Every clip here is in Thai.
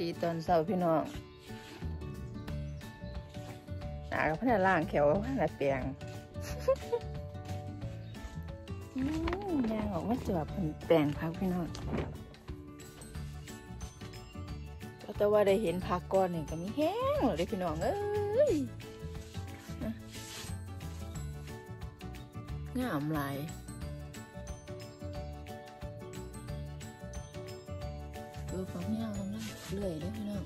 ดีตอนเช้าพี่น้องหนากับพนักล่างแขวกับพนักเปียงยางออกมาจวบเป็นแปลงพักพี่น้องแต่ว่าได้เห็นพักก้อนนี่ก็มีแห้งเลยพี่น้องเอ้ยงามหลายดูฟังเงาแล้วนะ เลื่อยเด้วยพี่น้อง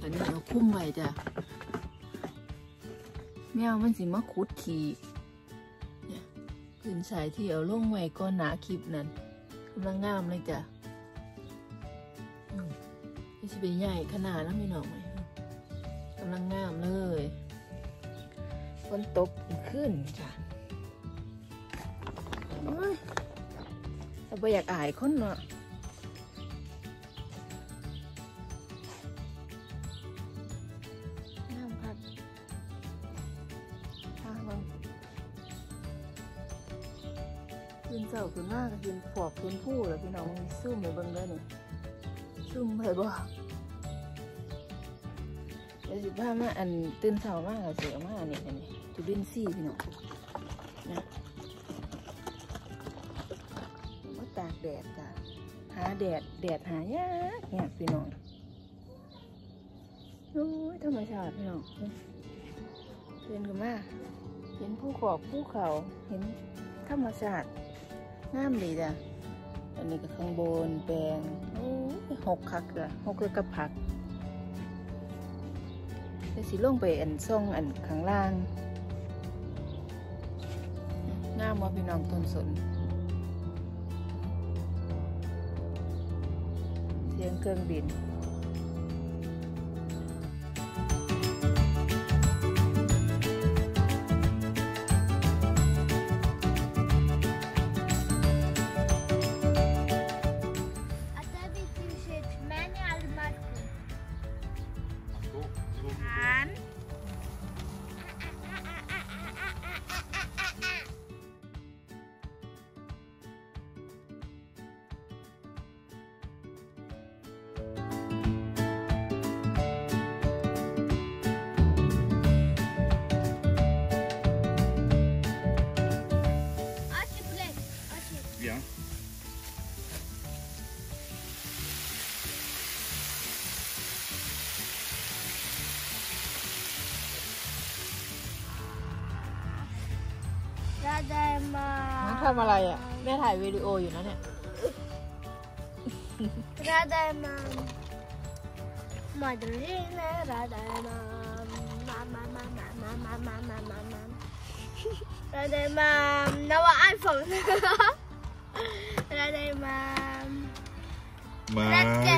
อันนี้เราคุ้มไว้จ้ะแมวมันสิมาขุดขี่ขึ้นสายที่เอาลงไว้ก้อนหนาคลิปนั่นกำลังงามเลยจ้ะนี่สิเป็นใหญ่ขนาดนั้นพี่น้องไหมกำลังงามเลยฝนตกขึ้นจ้ะโอ้ยแต่บ่อยากอายคนเนาะ เสาขึ้นหน้าก็ขึ้นพวกขึ้นผู้แล้วพี่น้องมีซุ่มไปเบิ่งเลยนี่ซุ่มไปบ่เดี๋ยวสิพามาอันตื่นเสามากก็เสียมากอันนี้อันนี้จุลินทรีย์พี่น้องนะมาตากแดดจ้ะหาแดดแดดหายากเนี่ยพี่น้องโอ้ยธรรมชาติพี่น้องเห็นกันมาเห็นภูขอบภูเขาเห็นธรรมชาติ งามดีจ้ะอันนี้ก็ข้างบนแปลงโอ้ยหกคักจ้ะหกเลยกับผักจะสีลงไปอันซ่องอันข้างล่างงามว่าพี่น้องต้นสนเสียงเครื่องบิน Radema. น้องทำอะไรอะ แม่ถ่ายวิดีโออยู่นะเนี่ย Radema. Madalena, Radema. Mama, mama, mama, mama, mama. Radema. Nou, een iPhone. Radema. มา Radke.